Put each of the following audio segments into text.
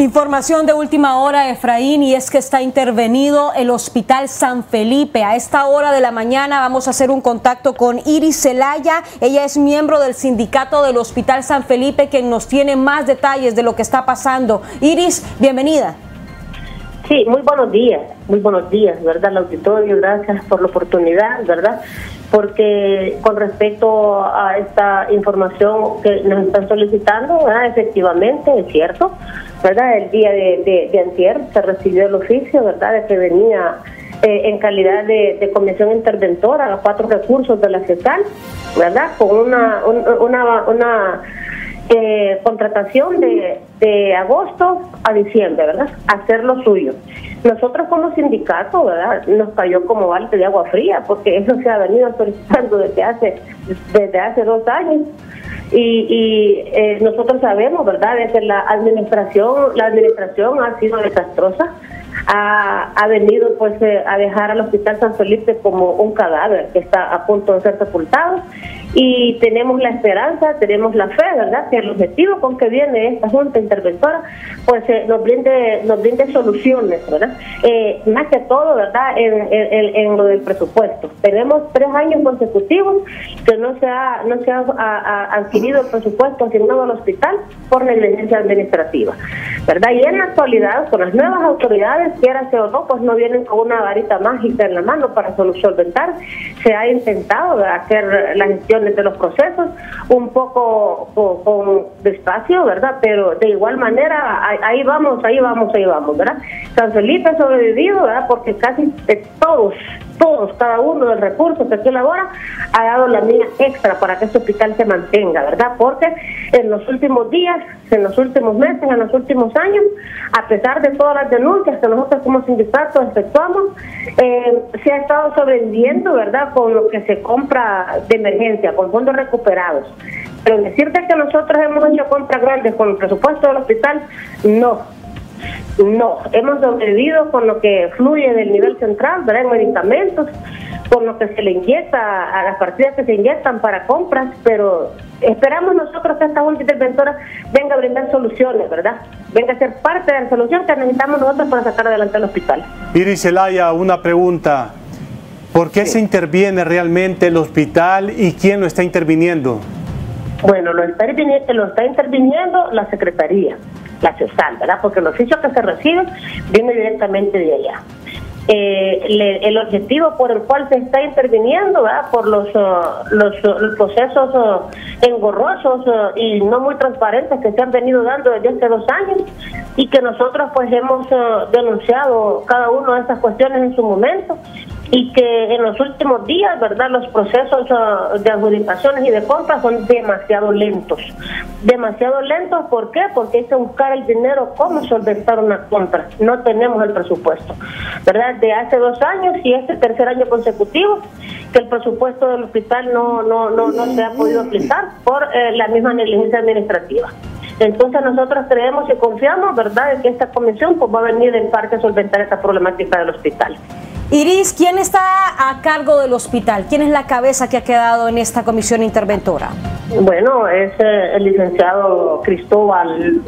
Información de última hora, Efraín, y es que está intervenido el Hospital San Felipe. A esta hora de la mañana vamos a hacer un contacto con Iris Zelaya. Ella es miembro del sindicato del Hospital San Felipe, quien nos tiene más detalles de lo que está pasando. Iris, bienvenida. Sí, muy buenos días, muy buenos días, ¿verdad? El auditorio, gracias por la oportunidad, ¿verdad? Porque con respecto a esta información que nos están solicitando, efectivamente, es cierto, ¿verdad? El día de, de, antier se recibió el oficio, ¿verdad?, de que venía eh, en calidad de, comisión interventora a cuatro recursos de la CESAL, ¿verdad?, con una, una, una eh, contratación de, de agosto a diciembre, ¿verdad?, hacer lo suyo. Nosotros como sindicato, ¿verdad?, nos cayó como balde de agua fría, porque eso se ha venido solicitando desde hace, desde hace dos años y, y eh, nosotros sabemos, ¿verdad?, desde la administración, la administración ha sido desastrosa, ha, ha venido pues eh, a dejar al Hospital San Felipe como un cadáver que está a punto de ser sepultado y tenemos la esperanza, tenemos la fe, ¿verdad?, que el objetivo con que viene esta Junta Interventora, pues eh, nos brinde nos brinde soluciones, ¿verdad? Eh, más que todo, ¿verdad?, en, lo del presupuesto. Tenemos tres años consecutivos que no se ha, no se ha, adquirido el presupuesto asignado al hospital por negligencia administrativa, ¿verdad? Y en la actualidad, con las nuevas autoridades, quiera o no, pues no vienen con una varita mágica en la mano para solventar. Se ha intentado hacer la gestión de los procesos, un poco con, despacio, ¿verdad? Pero de igual manera, ahí, vamos, ahí vamos, ahí vamos, ¿verdad? San Felipe ha sobrevivido, ¿verdad? Porque casi todos, cada uno de los recursos que aquí elabora ha dado la mía extra para que este hospital se mantenga, ¿verdad? Porque en los últimos días, en los últimos meses, en los últimos años, a pesar de todas las denuncias que nosotros como sindicatos efectuamos, eh, se ha estado sobreviviendo, ¿verdad? Con lo que se compra de emergencia, con fondos recuperados. Pero decirte que nosotros hemos hecho compras grandes con el presupuesto del hospital, no no, hemos sobrevivido con lo que fluye del nivel central, ¿verdad? En medicamentos, con lo que se le inyecta, a las partidas que se inyectan para compras, pero esperamos nosotros que esta Junta Interventora venga a brindar soluciones, ¿verdad? Venga a ser parte de la solución que necesitamos nosotros para sacar adelante el hospital. Iris Zelaya, una pregunta. ¿Por qué se interviene realmente el hospital y quién lo está interviniendo? Bueno, lo está, lo está interviniendo la Secretaría la CESAL, ¿verdad? Porque el oficio que se recibe viene directamente de allá. Eh, el objetivo por el cual se está interviniendo ¿verdad? por los, uh, los, uh, procesos uh, engorrosos y no muy transparentes que se han venido dando desde hace dos años y que nosotros pues hemos denunciado cada una de esas cuestiones en su momento y que en los últimos días, ¿verdad? Los procesos ah, de adjudicaciones y de compras son demasiado lentos. Demasiado lentos, ¿por qué? Porque hay que buscar el dinero, cómo solventar una compra. No tenemos el presupuesto, ¿verdad? De hace dos años y este tercer año consecutivo que el presupuesto del hospital no, no, no, no se ha podido aplicar por eh, la misma negligencia administrativa. Entonces nosotros creemos y confiamos, ¿verdad?, en que esta comisión pues, va a venir en parte a solventar esta problemática del hospital. Iris, ¿quién está a cargo del hospital? ¿Quién es la cabeza que ha quedado en esta comisión interventora? Bueno, es eh, el licenciado Cristóbal,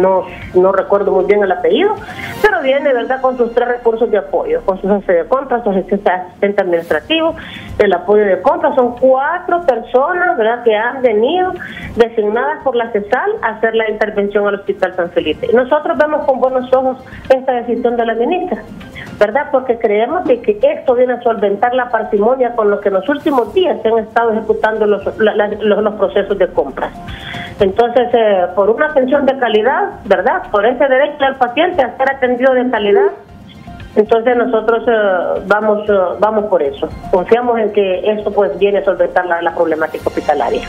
no, no recuerdo muy bien el apellido, pero viene, ¿verdad?, con sus tres recursos de apoyo, con su jefe de compras, su asistente administrativo, el apoyo de compras. Son cuatro personas, ¿verdad?, que han venido designadas por la CESAL a hacer la intervención al Hospital San Felipe. Nosotros vemos con buenos ojos esta decisión de la ministra. ¿verdad? Porque creemos que, esto viene a solventar la parsimonia con lo que en los últimos días se han estado ejecutando los, los, procesos de compras. Entonces, eh, por una atención de calidad, ¿verdad? Por ese derecho del paciente a ser atendido de calidad, entonces nosotros eh, vamos eh, vamos por eso. Confiamos en que esto pues viene a solventar la, la problemática hospitalaria.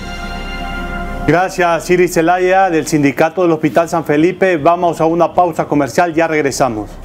Gracias, Iris Zelaya, del Sindicato del Hospital San Felipe. Vamos a una pausa comercial, ya regresamos.